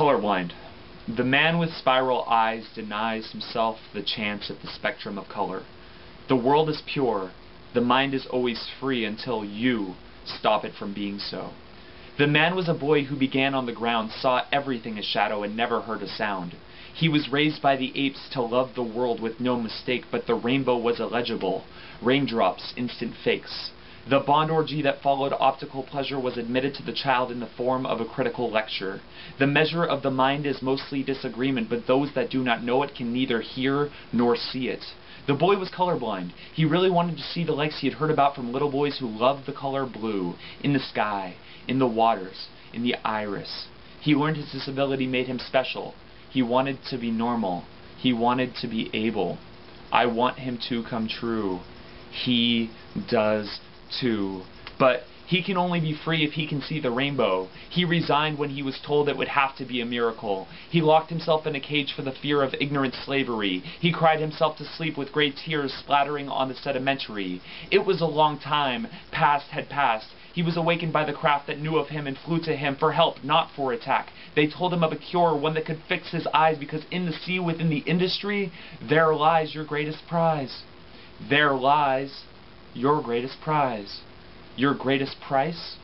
Colorblind. The man with spiral eyes denies himself the chance at the spectrum of color. The world is pure. The mind is always free until you stop it from being so. The man was a boy who began on the ground, saw everything as shadow, and never heard a sound. He was raised by the apes to love the world with no mistake, but the rainbow was illegible. Raindrops, instant fakes. The bond orgy that followed optical pleasure was admitted to the child in the form of a critical lecture. The measure of the mind is mostly disagreement, but those that do not know it can neither hear nor see it. The boy was colorblind. He really wanted to see the lights he had heard about from little boys who loved the color blue, in the sky, in the waters, in the iris. He learned his disability made him special. He wanted to be normal. He wanted to be able. I want him to come true. He does too. But he can only be free if he can see the rainbow. He resigned when he was told it would have to be a miracle. He locked himself in a cage for the fear of ignorant slavery. He cried himself to sleep with great tears splattering on the sedimentary. It was a long time. Past had passed. He was awakened by the craft that knew of him and flew to him for help, not for attack. They told him of a cure, one that could fix his eyes, because in the sea within the industry, there lies your greatest prize. There lies your greatest prize. Your greatest price,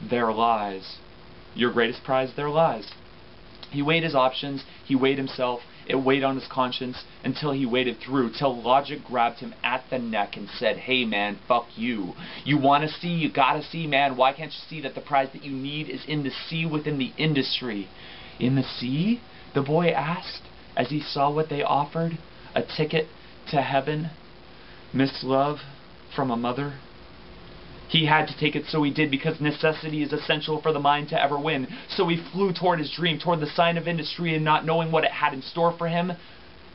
there lies. Your greatest prize, there lies. He weighed his options, he weighed himself, it weighed on his conscience until he waded through, till logic grabbed him at the neck and said, hey man, fuck you. You wanna see, you gotta see, man. Why can't you see that the prize that you need is in the sea within the industry? In the sea? The boy asked, as he saw what they offered, a ticket to heaven. Miss Love from a mother. He had to take it, so he did, because necessity is essential for the mind to ever win. So he flew toward his dream, toward the sign of industry, and not knowing what it had in store for him,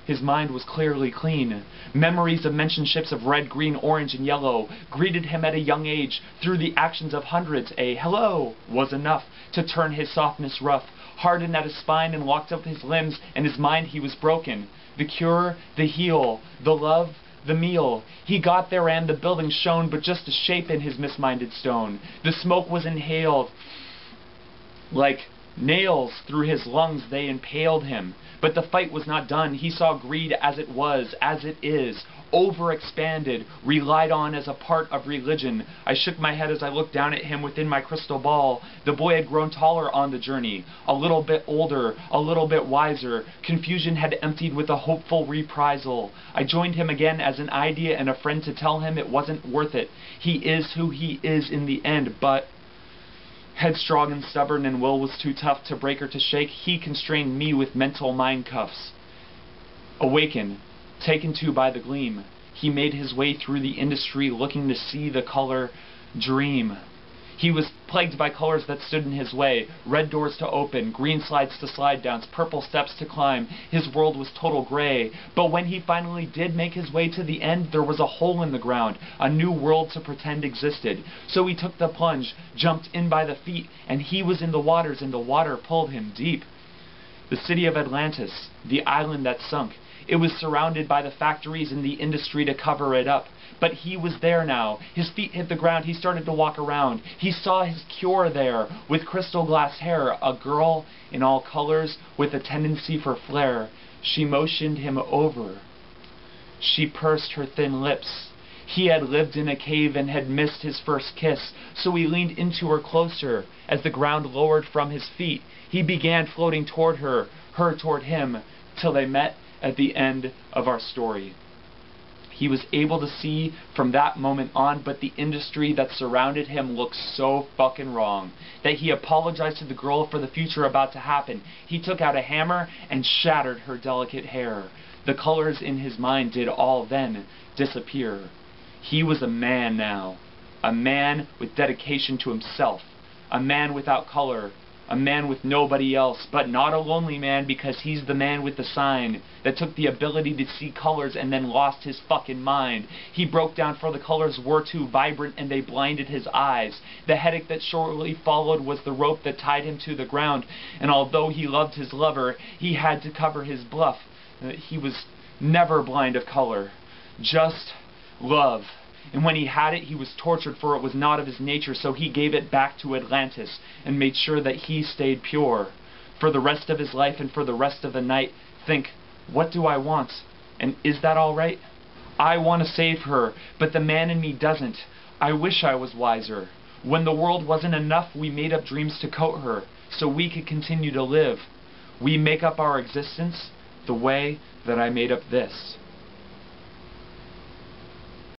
his mind was clearly clean. Memories of mentioned ships of red, green, orange, and yellow greeted him at a young age. Through the actions of hundreds, a hello was enough to turn his softness rough. Hardened at his spine and locked up his limbs, and his mind he was broken. The cure, the heal, the love, the meal. He got there and the building shone but just a shape in his misminded stone. The smoke was inhaled like nails through his lungs they impaled him. But the fight was not done. He saw greed as it was, as it is, overexpanded, relied on as a part of religion. I shook my head as I looked down at him within my crystal ball. The boy had grown taller on the journey, a little bit older, a little bit wiser. Confusion had emptied with a hopeful reprisal. I joined him again as an idea and a friend to tell him it wasn't worth it. He is who he is in the end, but Headstrong and stubborn, and will was too tough to break or to shake, he constrained me with mental mind cuffs. Awaken, taken to by the gleam, he made his way through the industry looking to see the color dream. He was plagued by colors that stood in his way, red doors to open, green slides to slide down, purple steps to climb. His world was total gray. But when he finally did make his way to the end, there was a hole in the ground, a new world to pretend existed. So he took the plunge, jumped in by the feet, and he was in the waters, and the water pulled him deep. The city of Atlantis, the island that sunk, it was surrounded by the factories and the industry to cover it up. But he was there now. His feet hit the ground. He started to walk around. He saw his cure there, with crystal glass hair, a girl in all colors with a tendency for flair. She motioned him over. She pursed her thin lips. He had lived in a cave and had missed his first kiss, so he leaned into her closer. As the ground lowered from his feet, he began floating toward her, her toward him, till they met at the end of our story. He was able to see from that moment on, but the industry that surrounded him looked so fucking wrong that he apologized to the girl for the future about to happen. He took out a hammer and shattered her delicate hair. The colors in his mind did all then disappear. He was a man now, a man with dedication to himself, a man without color, a man with nobody else, but not a lonely man because he's the man with the sign that took the ability to see colors and then lost his fucking mind. He broke down for the colors were too vibrant and they blinded his eyes. The headache that shortly followed was the rope that tied him to the ground, and although he loved his lover, he had to cover his bluff. Uh, he was never blind of color, just love. And when he had it, he was tortured, for it was not of his nature, so he gave it back to Atlantis, and made sure that he stayed pure. for the rest of his life and for the rest of the night think, what do I want? And is that alright? I want to save her, but the man in me doesn't. I wish I was wiser. When the world wasn't enough, we made up dreams to coat her, so we could continue to live. We make up our existence the way that I made up this.